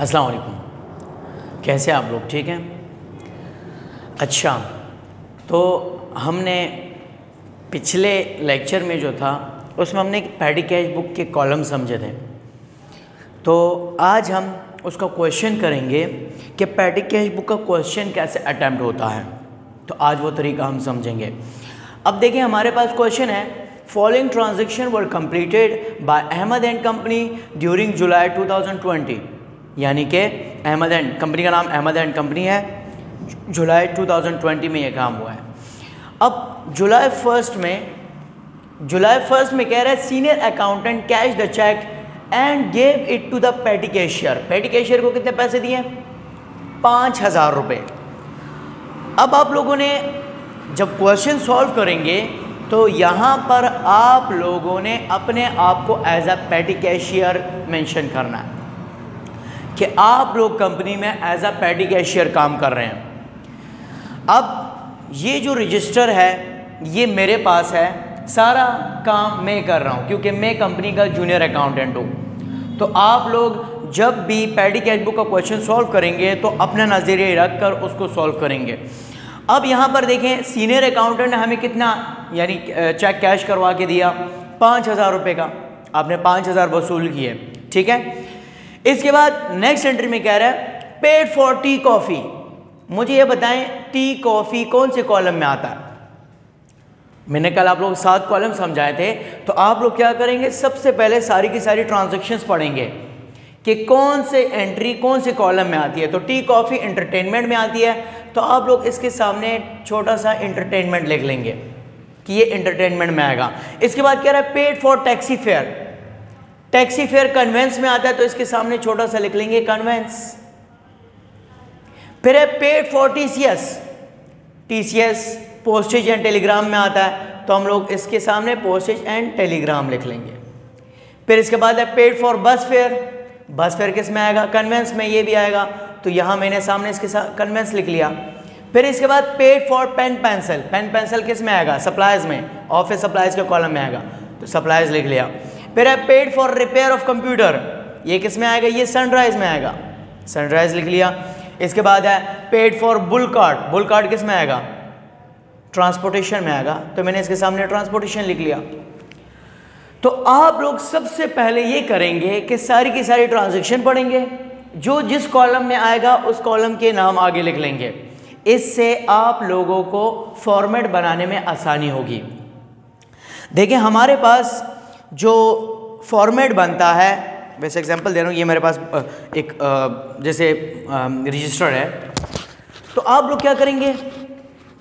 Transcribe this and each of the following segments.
अस्सलाम वालेकुम। कैसे आप लोग? ठीक हैं? अच्छा तो हमने पिछले लेक्चर में जो था, उसमें हमने पैडी कैश बुक के कॉलम समझे थे। तो आज हम उसका क्वेश्चन करेंगे कि पैडी कैश बुक का क्वेश्चन कैसे अटैम्प्ट होता है। तो आज वो तरीका हम समझेंगे। अब देखिए, हमारे पास क्वेश्चन है, following transaction were completed by Ahmed and company during July 2020 यानी कि अहमद एंड, कंपनी का नाम अहमद एंड कंपनी है। जुलाई 2020 में ये काम हुआ है। अब जुलाई फ़र्स्ट में, जुलाई फ़र्स्ट में कह रहा है senior accountant cash the cheque and gave it to the petty cashier petty cashier को कितने पैसे दिए? पाँच हज़ार रुपये अब आप लोगों ने जब क्वेश्चन सॉल्व करेंगे तो यहाँ पर आप लोगों ने अपने आप को एज अ पेटी कैशियर मेंशन करना है। कि आप लोग कंपनी में एज अ पेटी कैशियर काम कर रहे हैं। अब ये जो रजिस्टर है, ये मेरे पास है। सारा काम मैं कर रहा हूँ, क्योंकि मैं कंपनी का जूनियर अकाउंटेंट हूँ। तो आप लोग जब भी पैडी कैश बुक का क्वेश्चन सॉल्व करेंगे तो अपना नज़रिए रख कर उसको सॉल्व करेंगे। अब यहाँ पर देखें सीनियर अकाउंटेंट ने हमें कितना, यानी चेक कैश करवा के दिया? पाँच हज़ार रुपये का। आपने पाँच हज़ार वसूल किए, ठीक है? इसके बाद नेक्स्ट एंट्री में कह रहा है? पेड फॉर टी कॉफ़ी मुझे ये बताएँ टी कॉफ़ी कौन से कॉलम में आता है? मैंने कल आप लोग सात कॉलम समझाए थे तो आप लोग क्या करेंगे? सबसे पहले सारी की सारी ट्रांजेक्शन्स पढ़ेंगे कि कौन से एंट्री कौन से कॉलम में आती है। तो टी कॉफ़ी एंटरटेनमेंट में आती है तो आप लोग इसके सामने छोटा सा एंटरटेनमेंट लिख लेंगे कि ये एंटरटेनमेंट में आएगा। इसके बाद कह रहा है? Paid for taxi fare taxi fare conveyance में आता है तो इसके सामने छोटा सा लिख लेंगे कन्वेंस। फिर है paid for T C S T C S postage and telegram में आता है तो हम लोग इसके सामने पोस्टेज एंड टेलीग्राम लिख लेंगे। फिर इसके बाद है paid for bus fare. Bus fare किसमें आएगा? कन्वेंस में ये भी आएगा तो यहाँ मैंने सामने इसके साथ कन्वेंस लिख लिया। फिर इसके बाद paid for pen pencil. Pen pencil किसमें आएगा? सप्लाइज में। ऑफ़िस सप्लाइज के कॉलम में आएगा तो सप्लाइज लिख लिया। फिर है paid for repair of computer ये किसमें आएगा? ये सनराइज में आएगा। सनराइज लिख लिया। इसके बाद है paid for bull cart bull cart किसमें आएगा? ट्रांसपोर्टेशन में आएगा। तो मैंने इसके सामने ट्रांसपोर्टेशन लिख लिया। तो आप लोग सबसे पहले ये करेंगे कि सारी की सारी ट्रांजेक्शन पढ़ेंगे। जो जिस कॉलम में आएगा, उस कॉलम के नाम आगे लिख लेंगे। इससे आप लोगों को फॉर्मेट बनाने में आसानी होगी। देखिए, हमारे पास जो फॉर्मेट बनता है, वैसे एग्जांपल दे रहा हूँ, ये मेरे पास एक जैसे रजिस्टर है। तो आप लोग क्या करेंगे?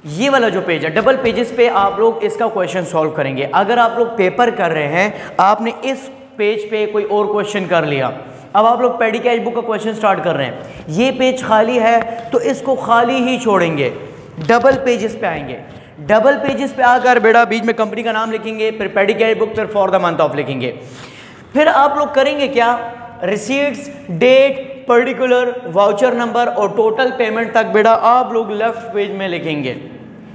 ये वाला जो पेज है डबल पेजेस पे आप लोग इसका क्वेश्चन सॉल्व करेंगे। अगर आप लोग पेपर कर रहे हैं, आपने इस पेज पे कोई और क्वेश्चन कर लिया। अब आप लोग पेडी कैश बुक का क्वेश्चन स्टार्ट कर रहे हैं। ये पेज खाली है तो इसको खाली ही छोड़ेंगे। डबल पेजेस पे आएँगे। डबल पेजेस पे आकर बेटा बीच में कंपनी का नाम लिखेंगे, फिर पेडी कैश बुक फिर फॉर द मंथ ऑफ़ लिखेंगे। फिर आप लोग करेंगे क्या? Receipts date particular voucher number और टोटल पेमेंट तक बेटा आप लोग लेफ़्ट पेज में लिखेंगे।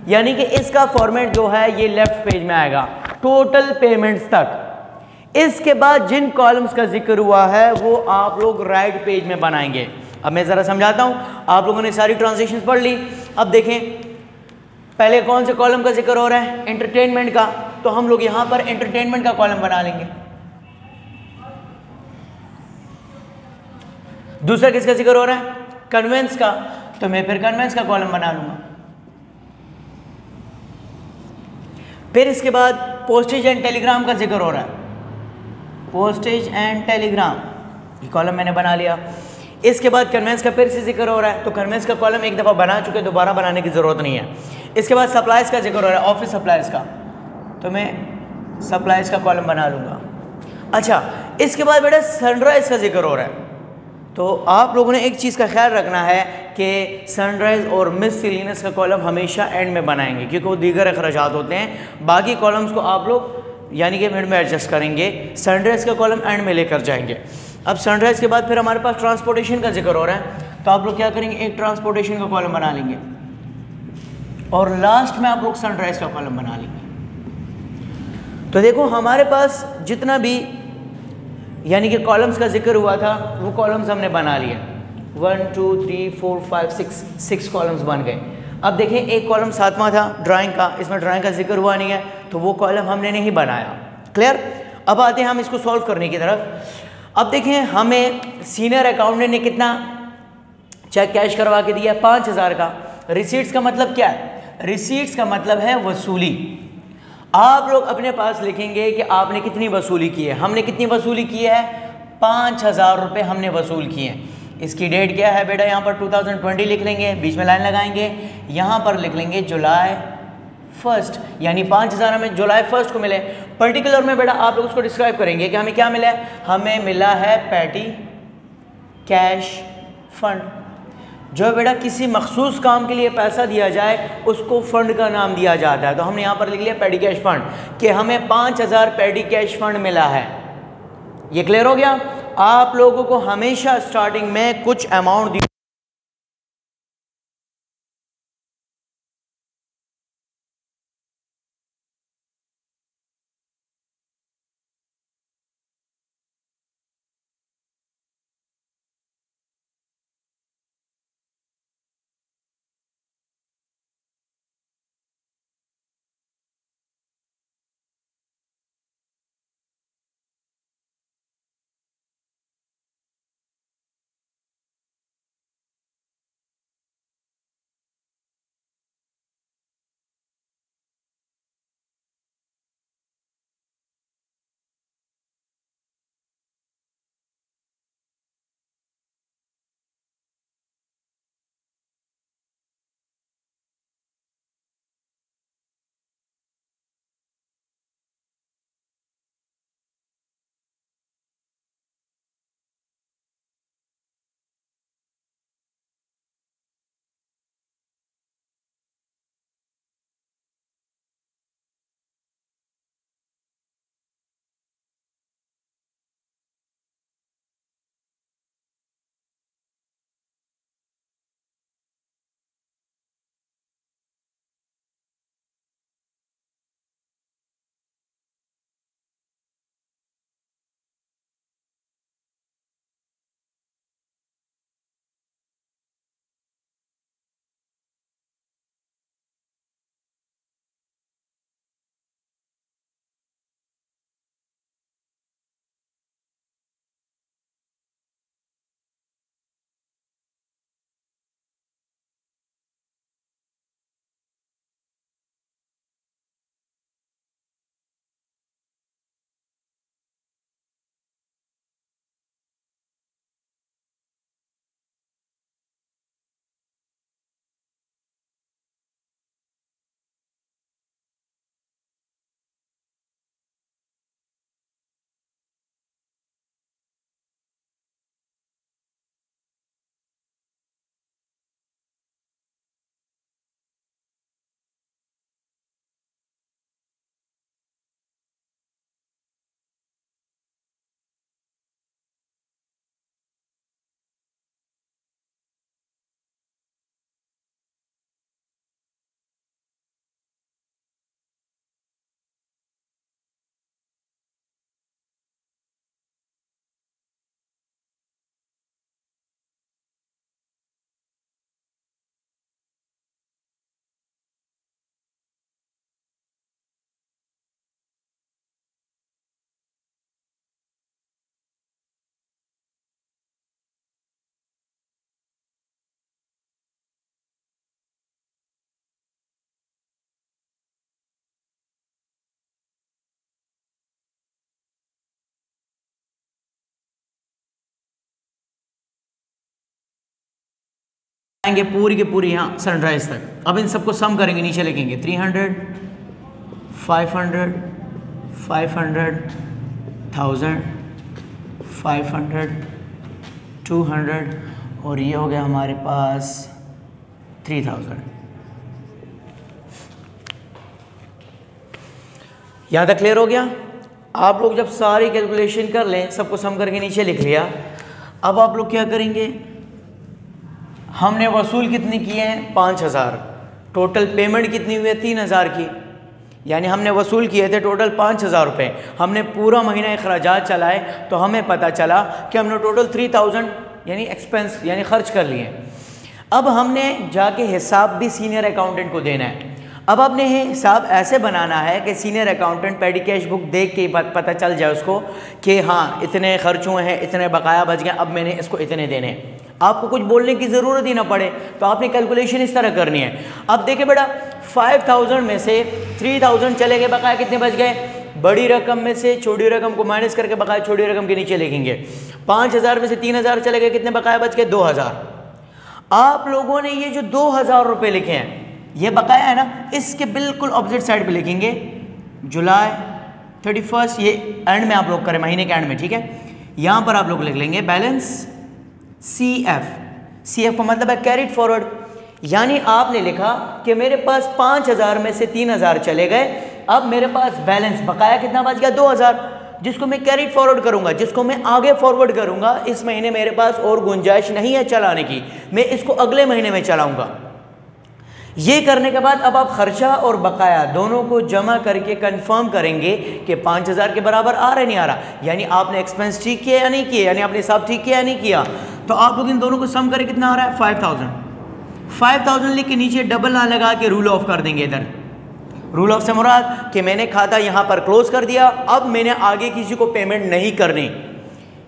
यानी कि इसका फॉर्मेट जो है, ये लेफ़्ट पेज में आएगा। टोटल पेमेंट्स तक। इसके बाद जिन कॉलम्स का ज़िक्र हुआ है, वो आप लोग राइट पेज में बनाएँगे। अब मैं ज़रा समझाता हूँ, आप लोगों ने सारी ट्रांजेक्शन पढ़ ली। अब देखें पहले कौन से कॉलम का ज़िक्र हो रहा है? एंटरटेनमेंट का। तो हम लोग यहाँ पर एंटरटेनमेंट का कॉलम बना लेंगे। दूसरा किसका ज़िक्र हो रहा है? कन्वेंस का। तो मैं फिर कन्वेंस का कॉलम बना लूँगा। फिर इसके बाद पोस्टेज एंड टेलीग्राम का ज़िक्र हो रहा है। पोस्टेज एंड टेलीग्राम ये कॉलम मैंने बना लिया। इसके बाद कन्वेंस का फिर से ज़िक्र हो रहा है तो कन्वेंस का कॉलम एक दफ़ा बना चुके दोबारा बनाने की ज़रूरत नहीं है। इसके बाद सप्लाइज का ज़िक्र हो रहा है ऑफ़िस सप्लाइज का। तो मैं सप्लाइज का कॉलम बना लूँगा। अच्छा इसके बाद बेटा सनराइज़ का ज़िक्र हो रहा है। तो आप लोगों ने एक चीज़ का ख्याल रखना है कि सनराइज़ और मिस सिलीनस का कॉलम हमेशा एंड में बनाएँगे, क्योंकि वो दीगर अखराज होते हैं। बाकी कॉलम्स को आप लोग, यानी कि मिड में एडजस्ट करेंगे सनराइज़ का कॉलम एंड में लेकर जाएँगे। अब सनराइज़ के बाद फिर हमारे पास ट्रांसपोर्टेशन का ज़िक्र हो रहा है। तो आप लोग क्या करेंगे? एक ट्रांसपोर्टेशन का कॉलम बना लेंगे। और लास्ट में आप लोग सनराइज़ का कॉलम बना लेंगे। तो देखो, हमारे पास जितना भी, यानी कि कॉलम्स का ज़िक्र हुआ था, वो कॉलम्स हमने बना लिए। One two three four five six six columns बन गए। अब देखें, एक कॉलम सातवां था ड्राइंग का। इसमें ड्राइंग का ज़िक्र हुआ नहीं है तो वो कॉलम हमने नहीं बनाया। क्लियर अब आते हैं हम इसको सॉल्व करने की तरफ़। अब देखें, हमें सीनियर अकाउंटेंट ने कितना चेक कैश करवा के दिया? पाँच हज़ार का। रिसीट्स का मतलब क्या है? रिसीट्स का मतलब है वसूली। आप लोग अपने पास लिखेंगे कि आपने कितनी वसूली की है। हमने कितनी वसूली की है? पाँच हज़ार रुपये हमने वसूल किए हैं। इसकी डेट क्या है बेटा? यहाँ पर 2020 लिख लेंगे, बीच में लाइन लगाएँगे। यहाँ पर लिख लेंगे जुलाई फ़र्स्ट यानी पाँच हज़ार हमें जुलाई फ़र्स्ट को मिले। पर्टिकुलर में बेटा आप लोग उसको डिस्क्राइब करेंगे कि हमें क्या मिला है? हमें मिला है पैटी कैश फंड जो बेटा किसी मखसूस काम के लिए पैसा दिया जाए, उसको फ़ंड का नाम दिया जाता है। तो हमने यहाँ पर लिख लिया पेडी कैश फ़ंड कि हमें पाँच हज़ार पेडी कैश फ़ंड मिला है। ये क्लियर हो गया? आप लोगों को हमेशा स्टार्टिंग में कुछ अमाउंट आएँगे पूरी के पूरी यहाँ सनराइज तक। अब इन सबको सम करेंगे, नीचे लिखेंगे three hundred five hundred five hundred thousand five hundred two hundred और ये हो गया हमारे पास थ्री थाउज़ेंड यहाँ तक क्लियर हो गया? आप लोग जब सारी कैलकुलेशन कर लें, सबको सम करके नीचे लिख लिया। अब आप लोग क्या करेंगे? हमने वसूल कितनी की है? पाँच हज़ार। टोटल पेमेंट कितनी हुई है? तीन हज़ार की। यानी हमने वसूल किए थे टोटल पाँच हज़ार रुपये हमने पूरा महीना अखराज चलाए तो हमें पता चला कि हमने टोटल थ्री थाउज़ेंड यानी एक्सपेंस यानी खर्च कर लिए। अब हमने जाके हिसाब भी सीनियर अकाउंटेंट को देना है। अब आपने हिसाब ऐसे बनाना है कि senior accountant petty cash book देख के पता चल जाए उसको कि हाँ इतने खर्च हुए हैं, इतने बकाया बच गए, अब मैंने इसको इतने देने हैं। आपको कुछ बोलने की ज़रूरत ही ना पड़े तो आपने कैलकुलेशन इस तरह करनी है। अब देखिए बेटा फाइव थाउज़ेंड में से थ्री थाउज़ेंड चले गए, बकाया कितने बच गए? बड़ी रकम में से छोटी रकम को माइनस करके बकाया छोटी रकम के नीचे लिखेंगे। पाँच हज़ार में से तीन हज़ार चले गए, कितने बकाया बच गए? दो हज़ार। आप लोगों ने ये जो दो हज़ार रुपये लिखे हैं, ये बकाया है ना, इसके बिल्कुल ऑपोजिट साइड पे लिखेंगे। जुलाई थर्टी फ़र्स्ट ये एंड में आप लोग करें, महीने के एंड में, ठीक है? यहाँ पर आप लोग लिख लेंगे balance C F C F का मतलब है कैरिड फॉरवर्ड यानी आपने लिखा कि मेरे पास पाँच हज़ार में से तीन हज़ार चले गए। अब मेरे पास बैलेंस बकाया कितना बच गया? दो हज़ार। जिसको मैं कैरी फॉरवर्ड करूँगा, जिसको मैं आगे फॉरवर्ड करूँगा, इस महीने मेरे पास और गुंजाइश नहीं है चलाने की। मैं इसको अगले महीने में चलाऊँगा। ये करने के बाद अब आप खर्चा और बकाया दोनों को जमा करके कंफर्म करेंगे कि पाँच हज़ार के बराबर आ रहा नहीं आ रहा। यानी आपने एक्सपेंस ठीक किया या नहीं किया? यानी आपने हिसाब ठीक किया या नहीं किया? तो आप लोग इन दोनों को सम करें, कितना आ रहा है? फाइव थाउज़ेंड फाइव थाउज़ेंड लिख के नीचे डबल ना लगा के रूल ऑफ़ कर देंगे इधर। रूल ऑफ़ से मुराद कि मैंने खाता यहाँ पर क्लोज कर दिया, अब मैंने आगे किसी को पेमेंट नहीं करनी।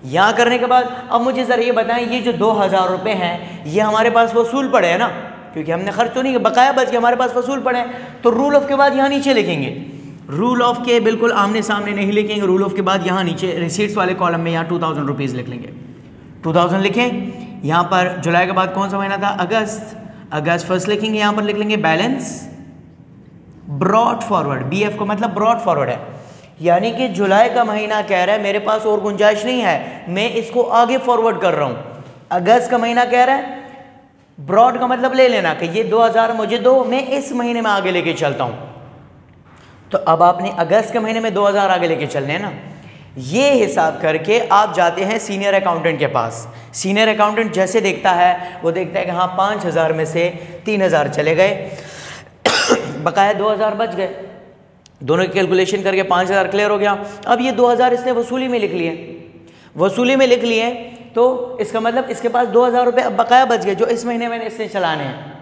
यहाँ करने के बाद, अब मुझे ज़रा ये बताएँ, ये जो दो हज़ार रुपये हैं, ये हमारे पास वसूल पड़े हैं ना? क्योंकि हमने खर्च तो नहीं किया, बकाया बच गया, हमारे पास वसूल पड़े हैं। तो रूल ऑफ़ के बाद यहाँ नीचे लिखेंगे। रूल ऑफ़ के बिल्कुल आमने सामने नहीं लिखेंगे रूल ऑफ़ के बाद यहाँ नीचे रिसीट्स वाले कॉलम में यहाँ टू थाउज़ेंड रुपीज़ लिख लेंगे। टू थाउज़ेंड लिखें। यहाँ पर जुलाई के बाद कौन सा महीना था? अगस्त। अगस्त फ़र्स्ट लिखेंगे, यहाँ पर लिख लेंगे balance brought forward B F का मतलब ब्रॉड फॉरवर्ड है। यानी कि जुलाई का महीना कह रहा है, मेरे पास और गुंजाइश नहीं है, मैं इसको आगे फॉरवर्ड कर रहा हूँ। अगस्त का महीना कह रहा है ब्रॉड का मतलब ले लेना कि ये 2000 मुझे दो, मैं इस महीने में आगे लेके चलता हूँ। तो अब आपने अगस्त के महीने में 2000 आगे लेके चलने हैं ना? ये हिसाब करके आप जाते हैं सीनियर अकाउंटेंट के पास। सीनियर अकाउंटेंट जैसे देखता है, वो देखता है कि हाँ पाँच हज़ार में से तीन हज़ार चले गए। बकाया दो हज़ार बच गए। दोनों की कैलकुलेशन करके पाँच हज़ार क्लियर हो गया। अब ये दो हज़ार इसने वसूली में लिख लिए। वसूली में लिख लिए तो इसका मतलब इसके पास दो हज़ार रुपये अब बकाया बच गए, जो इस महीने मैंने इसने चलाने हैं।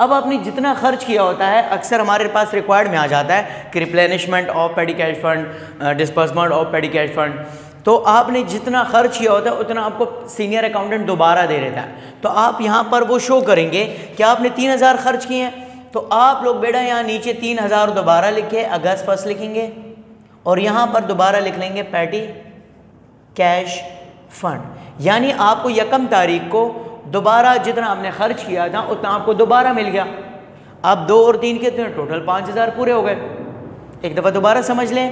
अब आपने जितना खर्च किया होता है, अक्सर हमारे पास रिक्वायर्ड में आ जाता है कि replenishment of petty cash fund disbursement of petty cash fund तो आपने जितना खर्च किया होता है, उतना आपको सीनियर अकाउंटेंट दोबारा दे देता है। तो आप यहाँ पर वो शो करेंगे कि आपने तीन हज़ार खर्च किए हैं? तो आप लोग बेटा यहाँ नीचे तीन हज़ार दोबारा लिखे, अगस्त फ़र्स्ट लिखेंगे, और यहाँ पर दोबारा लिख लेंगे पैटी कैश फंड यानी आपको यकम तारीख को दोबारा जितना आपने खर्च किया था, उतना आपको दोबारा मिल गया। अब दो और तीन के टोटल पाँच हज़ार पूरे हो गए। एक दफ़ा दोबारा समझ लें,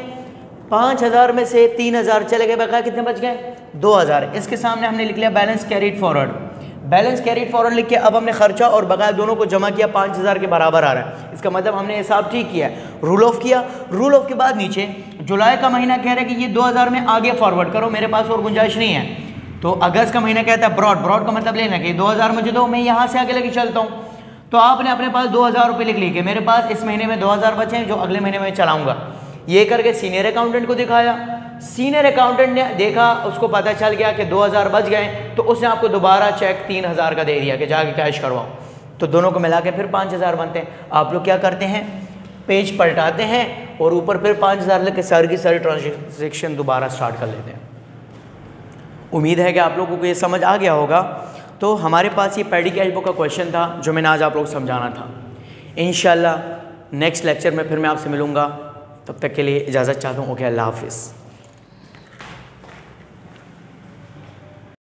पाँच हज़ार में से तीन हज़ार चले गए, बकाया कितने बच गए? दो हज़ार। इसके सामने हमने लिख लिया balance carried forward balance carried forward लिख के अब हमने खर्चा और बकाया दोनों को जमा किया, पाँच हज़ार के बराबर आ रहा है। इसका मतलब हमने हिसाब ठीक किया रूल ऑफ़ किया। रूल ऑफ़ के बाद नीचे, जुलाई का महीना कह रहा है कि ये दो हज़ार में आगे फॉरवर्ड करो, मेरे पास और गुंजाइश नहीं है। तो अगस्त का महीना कहता है ब्रॉड ब्रॉड का मतलब लेना कि 2000 मुझे दो, मैं यहाँ से आगे लेके चलता हूँ। तो आपने अपने पास दो हज़ार रुपये लिख ली कि मेरे पास इस महीने में 2000 बचे हैं, जो अगले महीने में चलाऊँगा। ये करके सीनियर अकाउंटेंट को दिखाया। सीनियर अकाउंटेंट ने देखा, उसको पता चल गया कि 2000 बच गए तो उसने आपको दोबारा चेक तीन हज़ार का दे दिया कि जाके कैश करवाओ। तो दोनों को मिला के फिर पाँच हज़ार बनते हैं। आप लोग क्या करते हैं? पेज पलटाते हैं और ऊपर फिर पाँच हज़ार लेके सर की सारी ट्रांजेक्शन दोबारा स्टार्ट कर लेते हैं। उम्मीद है कि आप लोगों को ये समझ आ गया होगा। तो हमारे पास ये पैडी कैश बुक का क्वेश्चन था, जो मैंने आज आप लोग समझाना था। इन नेक्स्ट लेक्चर में फिर मैं आपसे मिलूँगा। तब तक के लिए इजाज़त चाहता हूँ। ओके, अल्लाह हाफिज़।